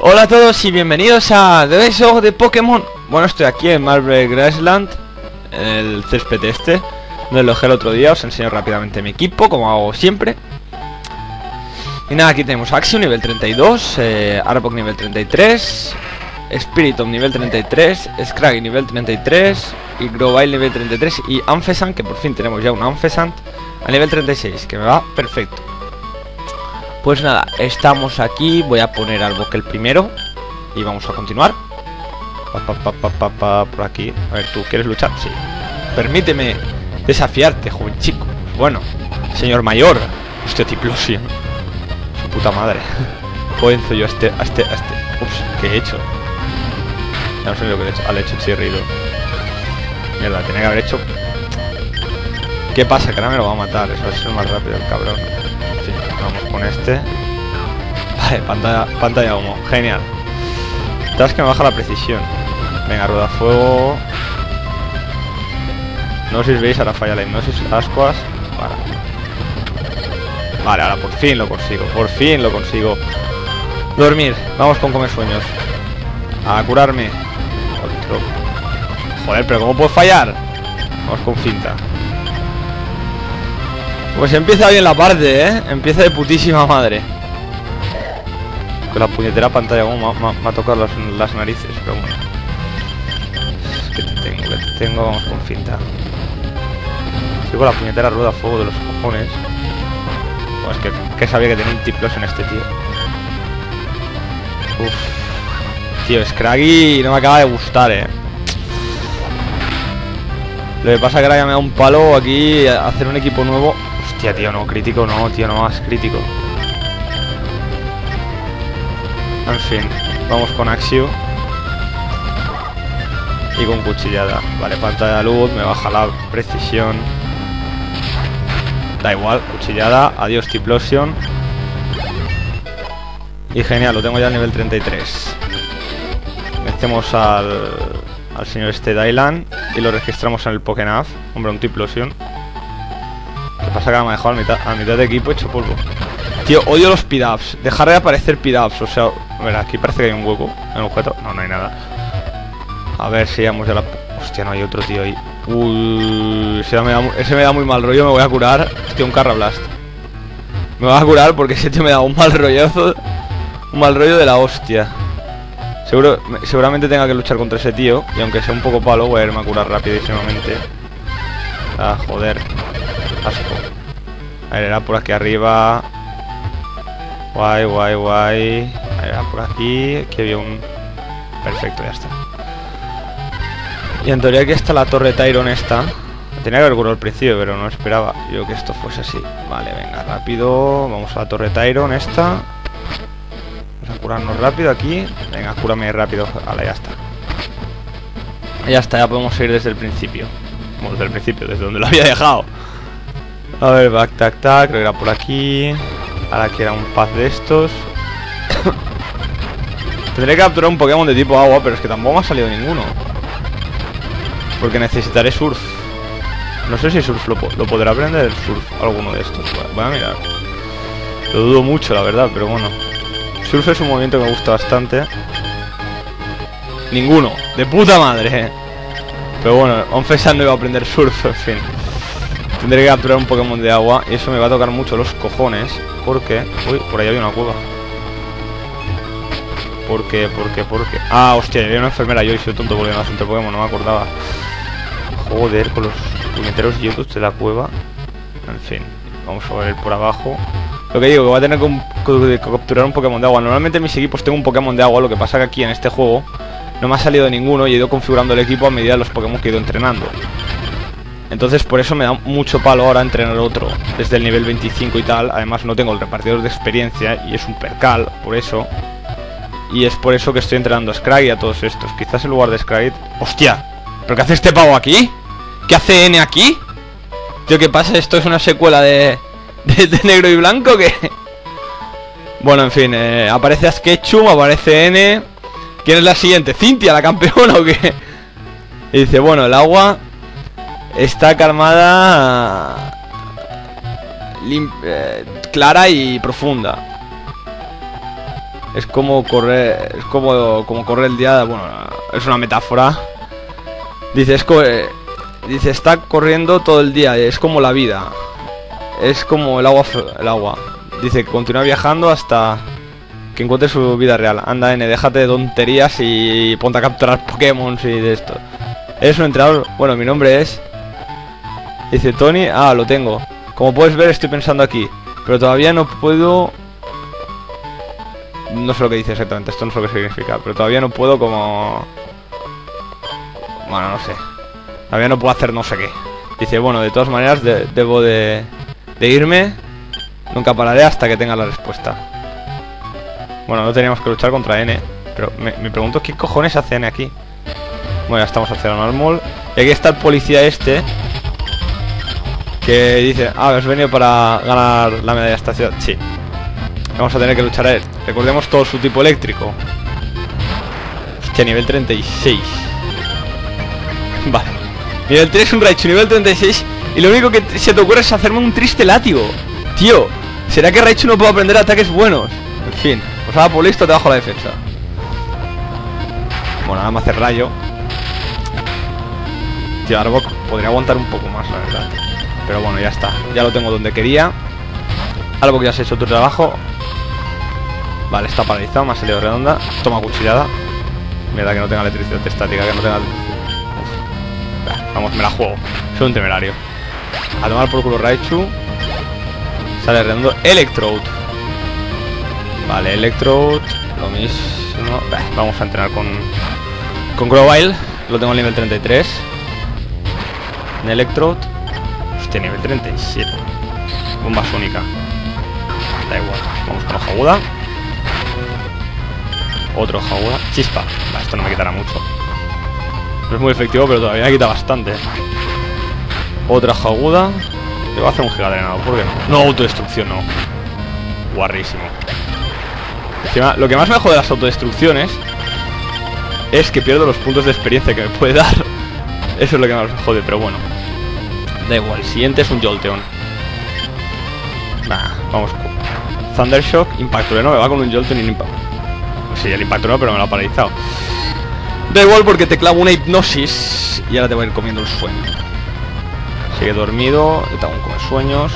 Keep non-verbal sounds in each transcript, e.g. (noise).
Hola a todos y bienvenidos a The Best de Pokémon. Bueno, estoy aquí en Marble Grassland El césped este. Donde lo el otro día, os enseño rápidamente mi equipo Como hago siempre. Y nada, aquí tenemos Axiom nivel 32 eh, nivel 33 Spiritomb nivel 33 Scraggy nivel 33 Y Grovyle nivel 33 Y Amphesan, que por fin tenemos ya un Amphesan A nivel 36, que me va perfecto pues nada, estamos aquí Voy a poner al boque el primero Y vamos a continuar. Por aquí. A ver, ¿tú quieres luchar? Sí. Permíteme desafiarte, joven chico. Bueno, señor mayor Hostia, Tiplosion Su puta madre. (laughs) Coenzo yo a este, a este, a este. Ups, ¿qué he hecho? no sé lo que he hecho. Al hecho chirrido. Mierda, tenía que haber hecho ¿Qué pasa? Que ahora me lo va a matar. Eso es más rápido el cabrón con este. Vale, pantalla, pantalla humo. Genial. Sabes que me baja la precisión. Venga, rueda fuego. No si veis, ahora falla la hipnosis. Ascuas. Vale. Vale, ahora por fin lo consigo. Por fin lo consigo. Dormir. Vamos con comer sueños. A curarme. Joder, pero ¿cómo puedo fallar? Vamos con cinta. Pues empieza bien la parte, ¿eh? Empieza de putísima madre. Con la puñetera pantalla como me, ha tocado las, narices, pero bueno. Que te tengo, que te tengo, vamos con finta. Estoy con la puñetera rueda a fuego de los cojones. Pues que, que sabía que tenía un tiplos en este tío. Uf. Tío, Scraggy no me acaba de gustar, eh. Lo que pasa es que ahora ya me da un palo aquí hacer un equipo nuevo Hostia, tío, no, crítico no, tío, no más crítico. En fin, vamos con Axio. Y con cuchillada. Vale, pantalla de luz, me baja la precisión. Da igual, cuchillada. Adiós, Tiplosion. Y genial, lo tengo ya al nivel 33. Metemos al, al señor este Dailan y lo registramos en el Pokénaf. Hombre, un Tiplosion pasa que me ha dejado a mitad, a de equipo hecho polvo. Tío, odio los pidaps. Dejar de aparecer pidaps. O sea, a ver, aquí parece que hay un hueco en el objeto. No, no hay nada. A ver si vamos ya la. Hostia, no hay otro tío ahí. Uy, ese me, da, ese me da muy mal rollo. Me voy a curar. Hostia, un Carrablast. Me voy a curar porque ese tío me da un mal rollazo. Un mal rollo de la hostia. Seguro, seguramente tenga que luchar contra ese tío. Y aunque sea un poco palo, voy a irme a curar rapidísimamente. Ah, joder. A ver, era por aquí arriba. Guay, guay, guay. A era por aquí. Aquí había un... Perfecto, ya está. Y en teoría aquí está la torre Tyron esta. Tenía que haber curado al principio, pero no esperaba yo que esto fuese así. Vale, venga, rápido. Vamos a la torre Tyron esta. Vamos a curarnos rápido aquí. Venga, cúrame rápido. Vale, ya está. Ya está, ya podemos ir desde el principio. Bueno, desde el principio, desde donde lo había dejado. A ver, back, tac, tac, creo que era por aquí. Ahora que era un paz de estos. (coughs) Tendré que capturar un Pokémon de tipo agua, pero es que tampoco me ha salido ninguno. Porque necesitaré surf. No sé si surf lo, podrá aprender el surf alguno de estos. Voy a mirar. Lo dudo mucho, la verdad, pero bueno. Surf es un movimiento que me gusta bastante. Ninguno. De puta madre. Pero bueno, Onfesan no iba a aprender surf, en fin. Tendré que capturar un Pokémon de agua y eso me va a tocar mucho los cojones porque... Uy, por ahí había una cueva. ¿Por qué? ¿Por qué? ¿Por qué? Ah, hostia, había una enfermera yo y soy tonto porque me asunté Pokémon, no me acordaba. Joder, con los puñeteros hielos de la cueva. En fin, vamos a ver por abajo. Lo que digo, que voy a tener que, capturar un Pokémon de agua. Normalmente en mis equipos tengo un Pokémon de agua, lo que pasa que aquí en este juego no me ha salido ninguno y he ido configurando el equipo a medida de los Pokémon que he ido entrenando. Entonces por eso me da mucho palo ahora entrenar otro desde el nivel 25 y tal. Además no tengo el repartidor de experiencia y es un percal, por eso. Y es por eso que estoy entrenando a Scraggy a todos estos. Quizás en lugar de Scraggy... ¡Hostia! ¿Pero qué hace este pavo aquí? ¿Qué hace N aquí? Tío, ¿qué pasa? ¿Esto es una secuela de, de, negro y blanco? que Bueno, en fin, eh, aparece Asketchum, aparece N. ¿Quién es la siguiente? ¿Cintia, la campeona o qué? Y dice, bueno, el agua está calmada, eh, clara y profunda. Es como correr. Es como, como correr el día. Bueno, es una metáfora. Dice, es eh, dice, está corriendo todo el día. Es como la vida. Es como el agua. El agua. Dice que continúa viajando hasta que encuentre su vida real. Anda, N, déjate de tonterías y ponte a capturar (laughs) Pokémon y de esto. ¿Eres un entrenador? Bueno, mi nombre es... Dice Tony, ah, lo tengo. Como puedes ver, estoy pensando aquí. Pero todavía no puedo... No sé lo que dice exactamente, esto no sé lo que significa. Pero todavía no puedo como... Bueno, no sé. Todavía no puedo hacer no sé qué. Dice, bueno, de todas maneras debo de, de irme. Nunca pararé hasta que tenga la respuesta. Bueno, no teníamos que luchar contra N. Pero me, pregunto qué cojones hace N aquí. Bueno, ya estamos hacia normal. Y aquí está el policía este. Que dice, ah, has venido para ganar la medalla de esta ciudad. Sí. Vamos a tener que luchar a él. Recordemos todo su tipo eléctrico. Hostia, nivel 36. (laughs) Vale. Nivel 3, un Raichu, nivel 36. Y lo único que se te ocurre es hacerme un triste látigo. Tío, ¿será que Raichu no puede aprender ataques buenos? En fin. Pues ahora por listo te bajo la defensa. Bueno, nada más hacer rayo. Tío, Arbok podría aguantar un poco más, la verdad. Pero bueno, ya está. Ya lo tengo donde quería. Arbok ya has hecho tu trabajo. Vale, está paralizado, me ha salido redonda. Toma cuchillada. Mira que no tenga electricidad estática, que no tenga... vamos, me la juego. Soy un temerario. A tomar por culo Raichu. Sale redondo. Electrode. Vale, Electrode, lo mismo. vamos a entrenar con, con Grovyle. Lo tengo en nivel 33. En Electrode. Nivel 37. Bomba sónica. Da igual. Vamos con hoja aguda. Otro hoja aguda. Chispa. esto no me quitará mucho. No es muy efectivo, pero todavía me quita bastante. Otra hoja aguda. Le voy a hacer un gigadrenado, ¿por qué no? No, autodestrucción, no. Guarrísimo lo que más me jode de las autodestrucciones es que pierdo los puntos de experiencia que me puede dar. Eso es lo que más me jode, pero bueno. Da igual, el siguiente es un Jolteon. Nah, vamos. Thundershock, Impacto no, me va con un Jolteon y Impact. Sí, el Impacto no, pero me lo ha paralizado. Da igual porque te clavo una hipnosis y ahora te voy a ir comiendo el sueño. Sigue dormido, yo tengo un come sueños.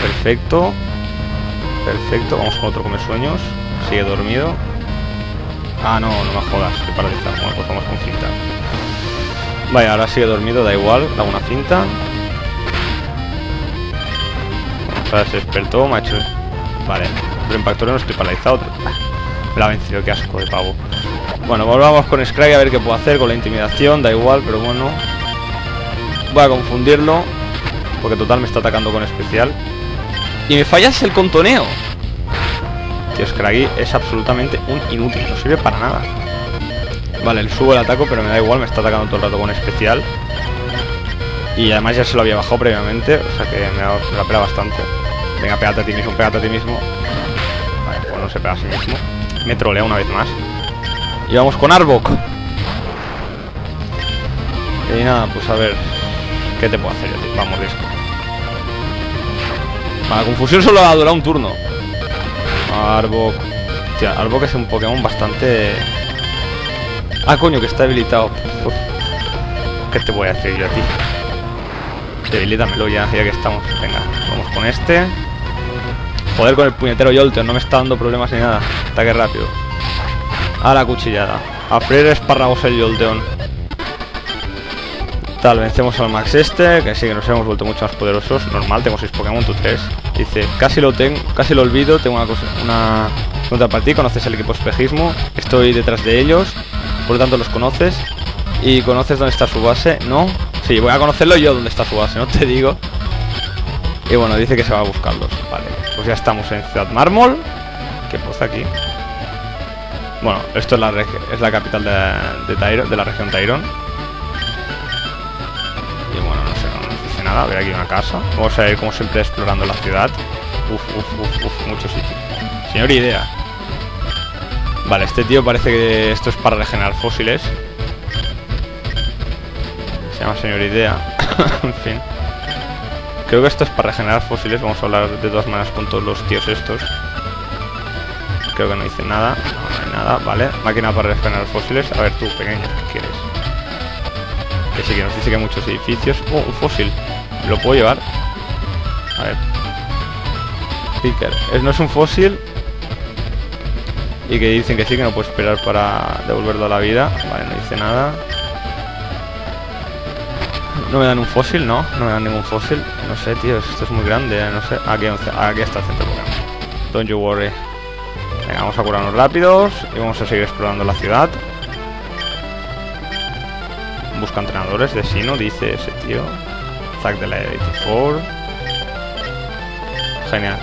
Perfecto. Perfecto, vamos con otro comer sueños. Sigue dormido. Ah, no, no me jodas, que paralizado. Bueno, pues vamos con cinta. Vaya, ahora sigue dormido, da igual, da una cinta. Ahora se despertó, macho. Vale, pero impacto no estoy paralizado. Me la ha vencido, qué asco de pavo. Bueno, volvamos con Scraggy a ver qué puedo hacer con la intimidación, da igual, pero bueno. Voy a confundirlo, porque total me está atacando con especial. Y me fallas el contoneo. Tío, Scraggy es absolutamente un inútil. No sirve para nada. Vale, el subo el ataco, pero me da igual. Me está atacando todo el rato con especial. Y además ya se lo había bajado previamente. O sea que me, da, la pela bastante. Venga, pégate a ti mismo, pégate a ti mismo. Vale, pues no se pega a sí mismo. Me trolea una vez más. Y vamos con Arbok. Y nada, pues a ver. ¿Qué te puedo hacer yo? Vamos, disco. La confusión solo ha durado un turno. Arbok. Hostia, Arbok es un Pokémon bastante... Ah, coño, que está debilitado. ¿Qué te voy a decir yo a ti? Debilítamelo ya, ya que estamos. Venga, vamos con este. Joder, con el puñetero Jolteon, no me está dando problemas ni nada. Ataque rápido. A la cuchillada. A freír espárragos el Jolteon vencemos al Max este, que sí que nos hemos vuelto mucho más poderosos. Normal, tengo 6 Pokémon, tú 3. Dice, casi lo tengo, casi lo olvido, tengo una cosa, una ti, conoces el equipo espejismo, estoy detrás de ellos, por lo tanto los conoces. ¿Y conoces dónde está su base? ¿No? Sí, voy a conocerlo yo dónde está su base, no te digo. Y bueno, dice que se va a buscarlos. Vale, pues ya estamos en Ciudad Mármol. ¿Qué posa aquí? Bueno, esto es la, es la capital de, de, de la región Tyrone. nada, a aquí una casa. Vamos a ir como siempre explorando la ciudad. Uf, uf, uf, uf, mucho sitio. Señor Idea. Vale, este tío parece que esto es para regenerar fósiles. Se llama Señor Idea. (coughs) en fin. Creo que esto es para regenerar fósiles. Vamos a hablar de todas maneras con todos los tíos estos. creo que no dice nada. No, hay nada, vale. Máquina para regenerar fósiles. A ver tú, pequeño, ¿qué quieres? Que sí que nos dice que hay muchos edificios. Oh, un fósil. ¿Lo puedo llevar? A ver. Picker. Es, no es un fósil. Y que dicen que sí, que no puede esperar para devolverlo a la vida. Vale, no dice nada. No me dan un fósil, no, no me dan ningún fósil. No sé, tío, esto es muy grande, eh, no sé. Aquí, aquí está el centro Pokémon. Don't you worry. Venga, vamos a curarnos rápidos y vamos a seguir explorando la ciudad. Busca entrenadores de Sino, dice ese tío. Zack de la 84. Genial.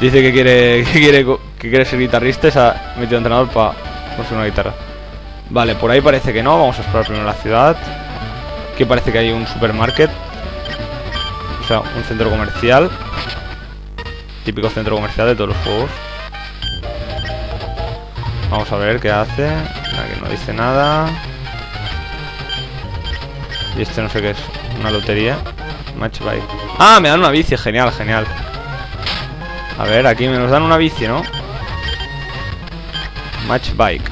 Dice que quiere (laughs) que quiere que quiere ser guitarrista y se ha metido entrenador para conseguir una guitarra. Vale, por ahí parece que no. Vamos a explorar primero la ciudad. Aquí parece que hay un supermarket. O sea, un centro comercial. Típico centro comercial de todos los juegos. Vamos a ver qué hace. Aquí no dice nada. Y este no sé qué es. Una lotería. Match bike. Ah, me dan una bici. Genial, genial. A ver, aquí me nos dan una bici, ¿no? Match bike.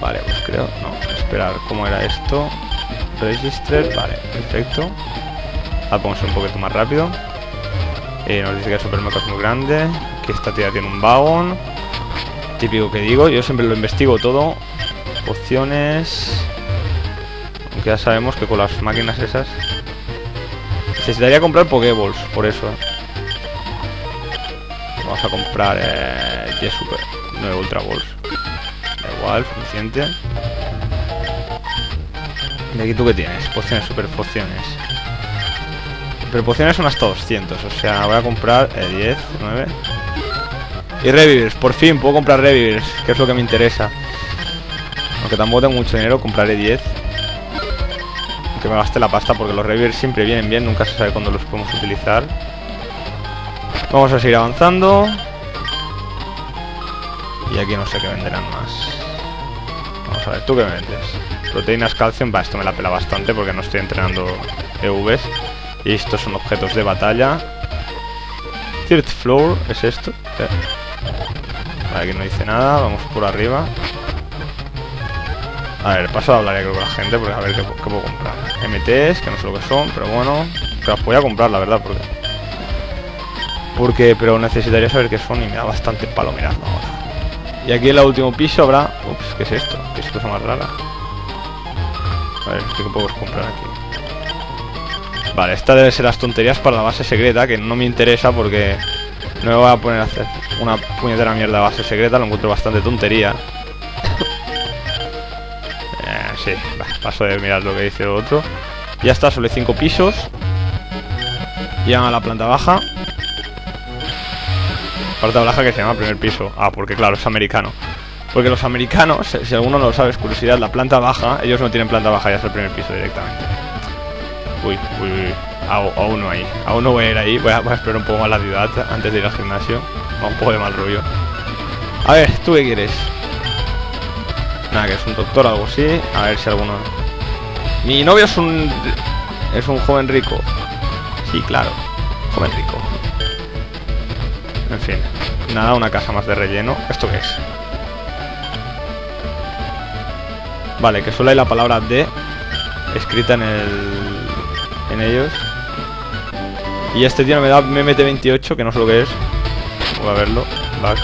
Vale, pues creo... No, esperar. ¿Cómo era esto? Register, vale, perfecto. Ahora ser un poquito más rápido. Eh, nos dice que el supermercado es muy grande. Que esta tía tiene un vagón. Típico que digo, yo siempre lo investigo todo. Opciones. Aunque ya sabemos que con las máquinas esas. Necesitaría comprar Pokéballs, por eso. Vamos a comprar eh, 10 Super 9 Ultra Balls. Igual, suficiente. ¿Y aquí tú qué tienes? Pociones, super pociones. Pero pociones son hasta 200, o sea, voy a comprar 10, 9. Y revivers, por fin puedo comprar revivers, que es lo que me interesa. Aunque tampoco tengo mucho dinero, compraré 10. Aunque me gaste la pasta porque los revivers siempre vienen bien, nunca se sabe cuándo los podemos utilizar. Vamos a seguir avanzando. Y aquí no sé qué venderán más. A ver, ¿tú qué me vendes? Proteínas calcium, va, esto me la pela bastante porque no estoy entrenando EVs. Y estos son objetos de batalla. Third floor, ¿es esto? Vale, aquí no dice nada, vamos por arriba. A ver, paso a hablar con la gente porque a ver qué, puedo comprar. MTs, que no sé lo que son, pero bueno. Las voy a comprar, la verdad, porque... Porque, pero necesitaría saber qué son y me da bastante palo mirando ahora. Y aquí en el último piso habrá... Ups, ¿qué es esto? ¿Qué es cosa más rara? A ver, ¿qué podemos comprar aquí? Vale, esta debe ser las tonterías para la base secreta, que no me interesa porque no me voy a poner a hacer una puñetera mierda base secreta, lo encuentro bastante tontería. (laughs) eh, sí, paso de mirar lo que dice el otro. Ya está, hay 5 pisos. Llegan a la planta baja. Planta baja que se llama primer piso. Ah, porque claro, es americano. Porque los americanos, si alguno no lo sabe, es curiosidad, la planta baja, ellos no tienen planta baja, ya es el primer piso directamente. Uy, uy, uy. Aún no ahí. Aún no voy a ir ahí. Voy a, esperar un poco más la ciudad antes de ir al gimnasio. Va un poco de mal rollo. A ver, ¿tú qué quieres? Nada, que es un doctor algo así. A ver si alguno... Mi novio es un... Es un joven rico. Sí, claro. Joven rico. En fin. Nada, una casa más de relleno. ¿Esto qué es? Vale, que solo hay la palabra D escrita en el en ellos. Y este tío me da MMT28, que no sé lo que es. Voy a verlo. Back.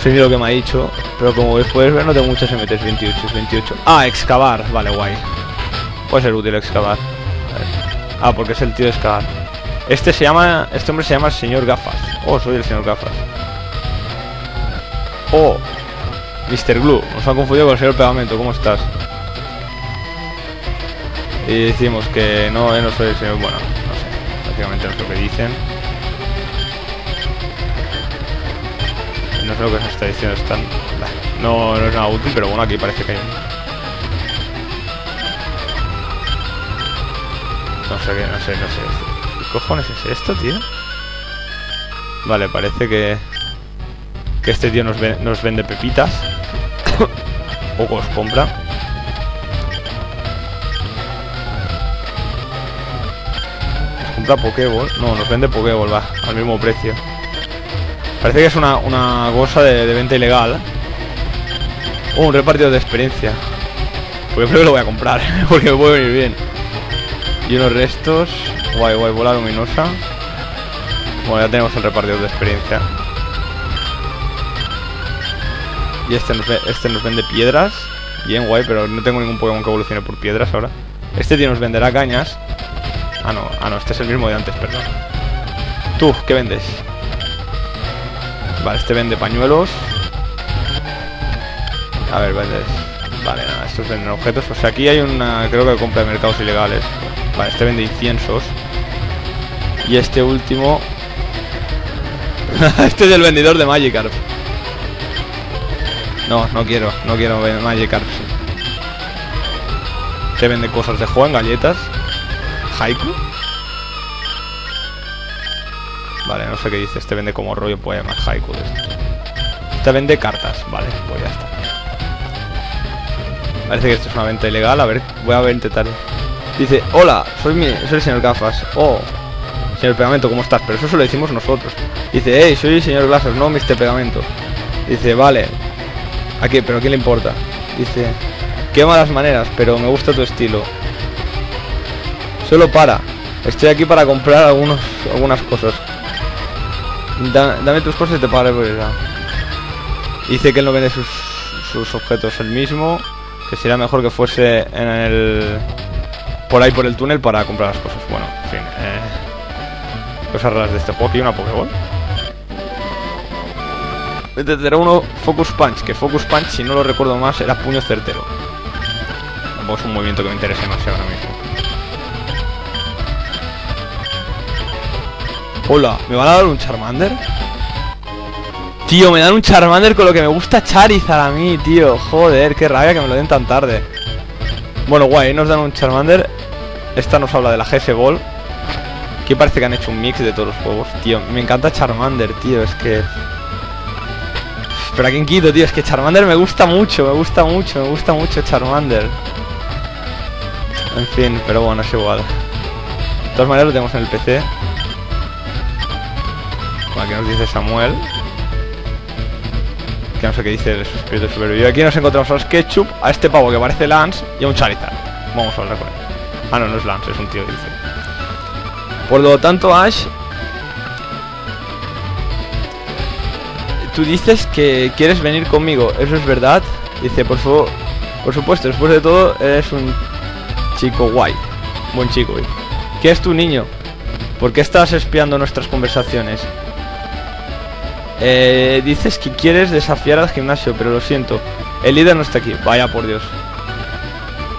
sé ni lo que me ha dicho. Pero como puedes ver, no tengo muchas MTs 28, 28. Ah, excavar. Vale, guay. Puede ser útil excavar. Ah, porque es el tío de excavar. Este se llama. Este hombre se llama el señor Gafas. Oh, soy el señor Gafas. Oh, Mr. Glue. Nos han confundido con el señor Pegamento. ¿Cómo estás? Y decimos que no, eh, no soy el señor... Bueno, no sé. Básicamente no sé lo que dicen. No sé lo que se está diciendo. Están... No, no es nada útil, pero bueno, aquí parece que hay... No sé qué, no sé, no sé. ¿Qué cojones es esto, tío? Vale, parece que... Que este tío nos, nos vende pepitas. (coughs) Poco os compra. compra Pokéball. No, nos vende Pokéball, va, al mismo precio. Parece que es una, una cosa de, de venta ilegal. Oh, un repartido de experiencia. Pues yo creo que lo voy a comprar, (laughs) porque me puede venir bien. Y unos restos. Guay, guay, bola luminosa. Bueno, ya tenemos el repartidor de experiencia. Y este nos, este nos vende piedras. Bien guay, pero no tengo ningún Pokémon que evolucione por piedras ahora. Este tío nos venderá cañas. Ah, no, ah, no, este es el mismo de antes, perdón. Tú, ¿qué vendes? Vale, este vende pañuelos. A ver, vendes. Vale, nada, estos venden objetos. O sea, aquí hay una, creo que compra de mercados ilegales. Vale, este vende inciensos. Y este último. (laughs) este es el vendedor de Magikarp. No, no quiero, no quiero Magikarp. Este vende cosas de Juan, galletas. Haiku. Vale, no sé qué dice. Este vende como rollo poemas, haiku de esto. Este vende cartas. Vale, pues ya está. Parece que esto es una venta ilegal. A ver, voy a ver intentar. Dice, hola, soy, mi, soy el señor Gafas. Oh, señor Pegamento, ¿cómo estás? Pero eso se lo decimos nosotros. Dice, hey, soy el señor Glasses, no Mr. Pegamento. Dice, vale. ¿A qué? ¿Pero a quién le importa? Dice, qué malas maneras, pero me gusta tu estilo. Solo para. Estoy aquí para comprar algunos, algunas cosas. Da- dame tus cosas y te pagaré por ella. Dice que él no vende sus, sus objetos él mismo. Que sería mejor que fuese en el... Por ahí por el túnel para comprar las cosas. Bueno, en fin. Eh, cosas raras de este juego. Aquí una Pokéball. Uno Focus Punch. Que Focus Punch, si no lo recuerdo más, era puño certero. Tampoco es un movimiento que me interese demasiado ahora mismo. Hola, ¿me van a dar un Charmander? Tío, me dan un Charmander con lo que me gusta Charizard a mí, tío. Joder, qué rabia que me lo den tan tarde. Bueno, guay, nos dan un Charmander. Esta nos habla de la GS Ball. Que parece que han hecho un mix de todos los juegos. Tío, me encanta Charmander, tío. Es que... Pero a quién quito, tío. Es que Charmander me gusta mucho, me gusta mucho, me gusta mucho Charmander. En fin, pero bueno, es igual. De todas maneras lo tenemos en el PC. Aquí nos dice Samuel. Que no sé qué dice el espíritu superviviente. Aquí nos encontramos a los Ketchup, a este pavo que parece Lance y a un Charizard. Vamos a hablar con él. Ah, no, no es Lance, es un tío, dice. Por lo tanto, Ash, tú dices que quieres venir conmigo, ¿eso es verdad? Dice, por favor, por supuesto, después de todo, eres un chico guay. Buen chico. ¿Qué es tu niño? ¿Por qué estás espiando nuestras conversaciones? Eh, dices que quieres desafiar al gimnasio, pero lo siento. El líder no está aquí. Vaya por Dios.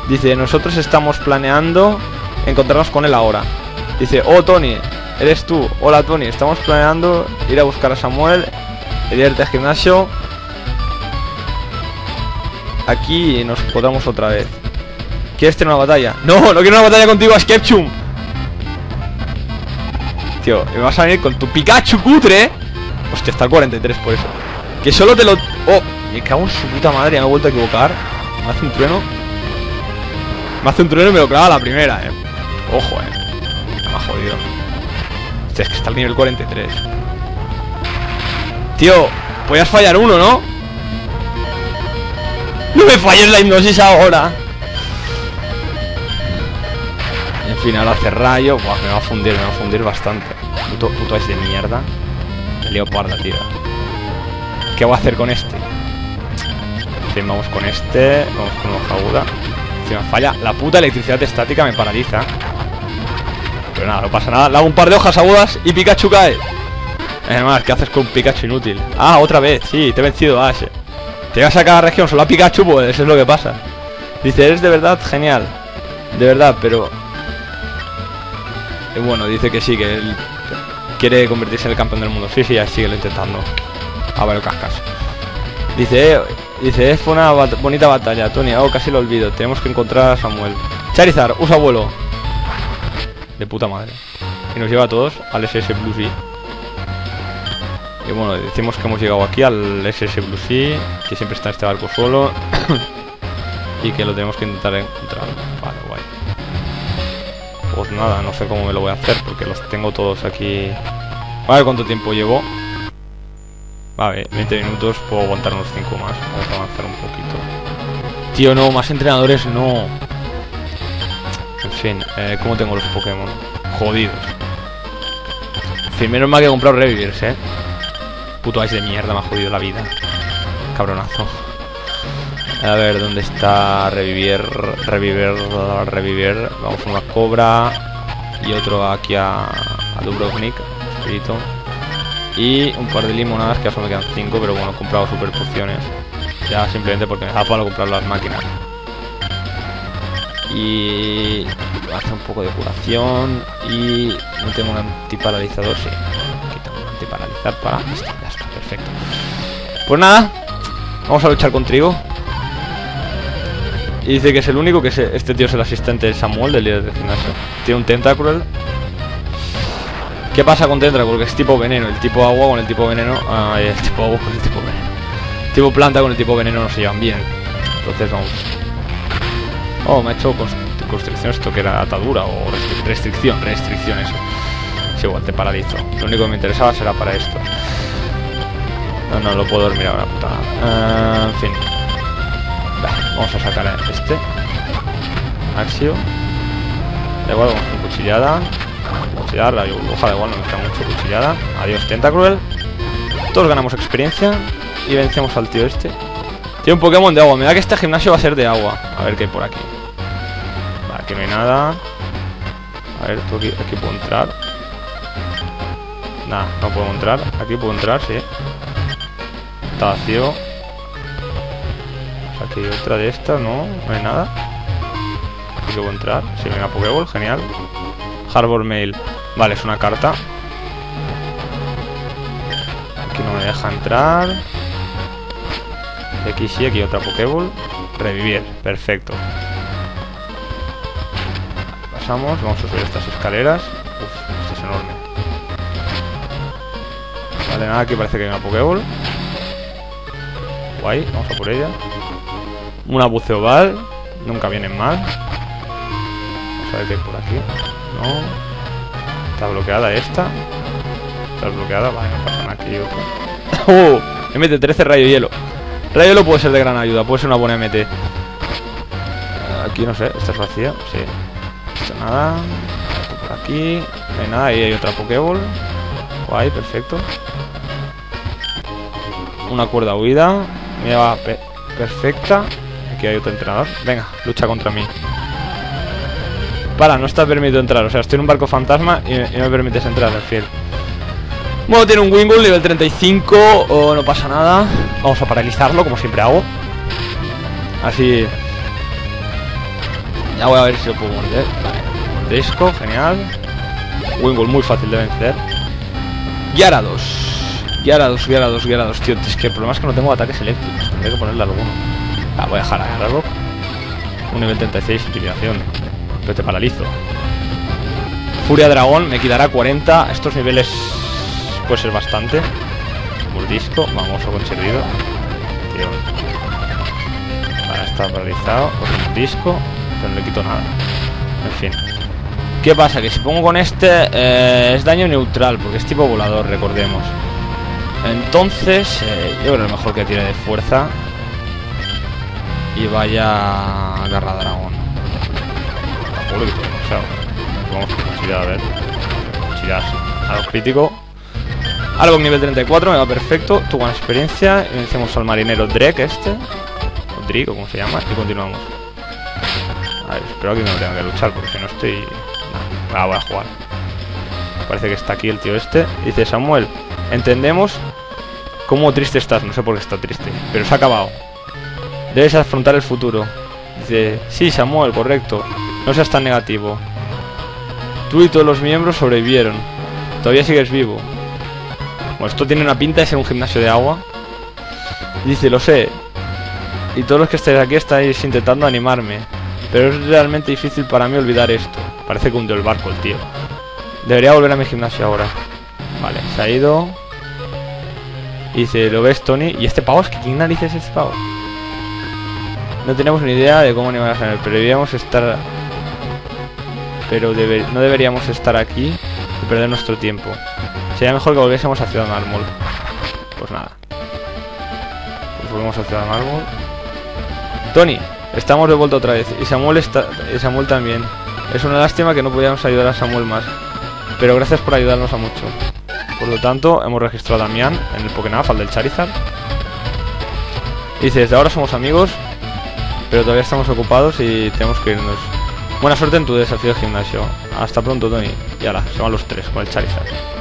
Dice, nosotros estamos planeando encontrarnos con él ahora. Dice, oh Tony, eres tú. Hola Tony, estamos planeando ir a buscar a Samuel, el líder del gimnasio. Aquí nos podamos otra vez. ¿Quieres tener una batalla? No, no quiero una batalla contigo, Skepchum. Tío, me vas a venir con tu Pikachu cutre. Hostia, está el 43 por eso. Que solo te lo... Oh, me cago en su puta madre, ya me he vuelto a equivocar. Me hace un trueno. Me hace un trueno y me lo clava la primera, eh. Ojo, eh. Ha jodido. Hostia, es que está al nivel 43. Tío, podías fallar uno, ¿no? No me falles la hipnosis ahora. En fin, ahora hace rayo. Buah, me va a fundir, me va a fundir bastante. Puto, puto es de mierda. Leoparda, tío. ¿Qué voy a hacer con este? En vamos con este. Vamos con hoja aguda. Si me falla, la puta electricidad estática me paraliza. Pero nada, no pasa nada. Le hago un par de hojas agudas y Pikachu cae. Además, ¿qué haces con Pikachu inútil? Ah, otra vez, sí, te he vencido, Ash. Te llegas a cada región solo a Pikachu, pues eso es lo que pasa. Dice, eres de verdad genial. De verdad, pero... Y bueno, dice que sí, que él quiere convertirse en el campeón del mundo. Sí, sí, sigue intentando. A ver, cascas. Dice, eh, dice, fue una bonita batalla, Tony. Oh, casi lo olvido. Tenemos que encontrar a Samuel. Charizard, usa vuelo. De puta madre. Y nos lleva a todos al SS Blue Sea. Y bueno, decimos que hemos llegado aquí al SS Blue Sea, que siempre está este barco solo. (coughs) y que lo tenemos que intentar encontrar. Vale, guay. Pues nada, no sé cómo me lo voy a hacer porque los tengo todos aquí. A ver cuánto tiempo llevo. Vale, 20 minutos, puedo aguantar unos 5 más. Vamos a avanzar un poquito. Tío, no, más entrenadores no. Fin, eh, ¿cómo tengo los Pokémon? Jodidos. En fin, menos mal que he comprado Revivers, eh. Puto Ice de mierda, me ha jodido la vida. Cabronazo. A ver, ¿dónde está Revivir? Revivir, Revivir. Vamos a una cobra. Y otro aquí a, a Dubrovnik. Espíritu. Y un par de limonadas que ya solo me quedan 5, pero bueno, he comprado super pociones. Ya simplemente porque me da para comprar las máquinas. Y hace un poco de curación. Y no tengo un antiparalizador, sí. Quito un antiparalizar para. Ya está, perfecto. Pues nada, vamos a luchar con Trigo. Y dice que es el único, que es este tío es el asistente de Samuel del líder de gimnasio. Tiene un Tentacruel. ¿Qué pasa con Tentacruel? Que es tipo veneno. El tipo agua con el tipo veneno. Ah, el tipo agua con el tipo veneno. Tipo planta con el tipo veneno no se llevan bien. Entonces vamos. Oh, me ha hecho const- constricción esto que era atadura o restri- restricción. Restricción, eso. Es igual, te paralizo. Lo único que me interesaba será para esto. No, no, lo puedo dormir ahora, puta. Ah, en fin. Va, vamos a sacar este. Axio. Da igual, vamos con cuchillada. Cuchillada, la hoja da igual, no me queda mucho cuchillada. Adiós, Tentacruel. Todos ganamos experiencia. Y vencemos al tío este. Tiene un Pokémon de agua. Me da que este gimnasio va a ser de agua. A ver qué hay por aquí. Vale, aquí no hay nada. A ver, aquí, aquí puedo entrar. Nada, no puedo entrar. Aquí puedo entrar, sí. Está vacío. Pues aquí hay otra de estas, ¿no? No hay nada. Aquí puedo entrar. Sí, venga, Pokéball, genial. Harbor Mail. Vale, es una carta. Aquí no me deja entrar. Y aquí sí, aquí otra Pokéball. Revivir, perfecto. Pasamos, vamos a subir estas escaleras. Uf, esto es enorme. Vale, nada, aquí parece que hay una Pokéball. Guay, vamos a por ella. Una buceoval, nunca vienen mal. Vamos a ver qué hay por aquí. No. Está bloqueada esta. Está bloqueada, vale, no pasa nada aquí otra. (coughs) ¡Oh! MT-13 rayo hielo. Rayo hielo puede ser de gran ayuda, puede ser una buena MT. Aquí no sé, esta es vacía, sí. Nada. Por aquí. No hay nada, ahí hay otra Pokéball. Guay, perfecto. Una cuerda huida. Mira, pe- perfecta. Aquí hay otro entrenador. Venga, lucha contra mí. Para, no está permitido entrar. O sea, estoy en un barco fantasma y, y no me permites entrar, en fin. Bueno, tiene un Wingull nivel 35. O no pasa nada. Vamos a paralizarlo, como siempre hago. Así. Ya voy a ver si lo puedo morder. Vale. Disco, genial. Wingull muy fácil de vencer. Gyarados. Gyarados, Gyarados, Gyarados, tío. Es que el problema es que no tengo ataques eléctricos. Tendría que ponerle alguno. Ah, voy a dejar a. Un nivel 36, intimidación. Pero te paralizo. Furia Dragón, me quitará 40. Estos niveles puede ser bastante. Mordisco, vamos a conseguirlo. Vale, está paralizado. Otro mordisco, pero no le quito nada. En fin. ¿Qué pasa? Que si pongo con este eh, es daño neutral, porque es tipo volador, recordemos. Entonces, eh, yo creo que mejor que tire de fuerza y vaya a agarrar dragón. Tampoco quito demasiado. Vamos a ver. Cuchillada, sí. Algo crítico. Algo en nivel 34, me va perfecto. Tuvo una experiencia. Vencemos al marinero Drek este. O Drake, o como se llama. Y continuamos. A ver, espero que no tenga que luchar, porque si no estoy... Va, voy a jugar. Parece que está aquí el tío este. Dice Samuel, entendemos cómo triste estás. No sé por qué está triste, pero se ha acabado. Debes afrontar el futuro. Dice, sí, Samuel, correcto. No seas tan negativo. Tú y todos los miembros sobrevivieron. Todavía sigues vivo. Bueno, esto tiene una pinta de ser un gimnasio de agua. Dice, lo sé. Y todos los que estáis aquí estáis intentando animarme. Pero es realmente difícil para mí olvidar esto. Parece que hundió el barco el tío. Debería volver a mi gimnasio ahora. Vale, se ha ido. Dice, ¿lo ves, Tony? ¿Y este pavo? Es que ¿quién es este pavo? No tenemos ni idea de cómo animar a Samuel, pero deberíamos estar... Pero no deberíamos estar aquí y perder nuestro tiempo. Sería mejor que volviésemos a Ciudad Mármol. Pues nada. Pues volvemos a Ciudad Mármol. Tony, estamos de vuelta otra vez. Y Samuel, está, y Samuel también. Es una lástima que no podíamos ayudar a Samuel más. Pero gracias por ayudarnos a mucho. Por lo tanto, hemos registrado a Damián en el Pokénaf, al del Charizard. Dice, desde ahora somos amigos, pero todavía estamos ocupados y tenemos que irnos. Buena suerte en tu desafío de gimnasio. Hasta pronto, Tony. Y ahora, se van los tres con el Charizard.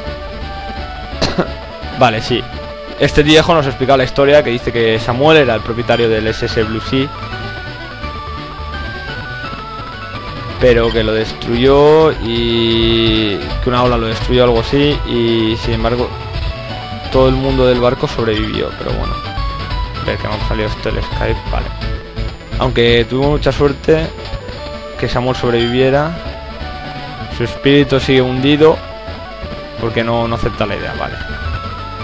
Vale, sí. Este viejo nos explica la historia que dice que Samuel era el propietario del SS Blue Sea. Pero que lo destruyó y que una ola lo destruyó algo así y sin embargo todo el mundo del barco sobrevivió, pero bueno. Ver que ha salido esto el Skype, vale. Aunque tuvo mucha suerte que Samuel sobreviviera. Su espíritu sigue hundido porque no acepta la idea, vale.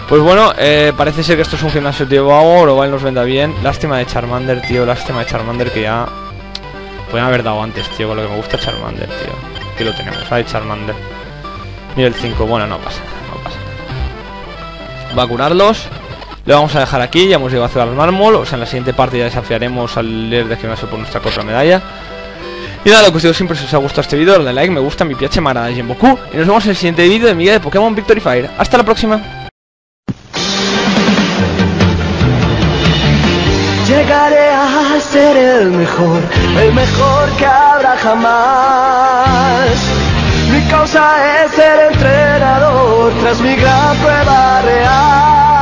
Pues bueno, eh, parece ser que esto es un gimnasio tío lo nos venda bien. Lástima de Charmander, tío, lástima de Charmander que ya pueden haber dado antes, tío, con lo que me gusta Charmander, tío. Aquí lo tenemos, ahí Charmander. Nivel 5, bueno, no pasa no pasa Va a curarlos. Lo vamos a dejar aquí, ya hemos llegado a Ciudad del Mármol. O sea, en la siguiente parte ya desafiaremos al líder de gimnasio por nuestra otra medalla. Y nada, lo que os digo siempre, si os ha gustado este vídeo, dale like, me gusta, mi piache mara de Boku. Y nos vemos en el siguiente vídeo de mi guía de Pokémon Victory Fire. Hasta la próxima. Llegaré a ser el mejor, el mejor que habrá jamás. Mi causa es ser entrenador tras mi gran prueba real.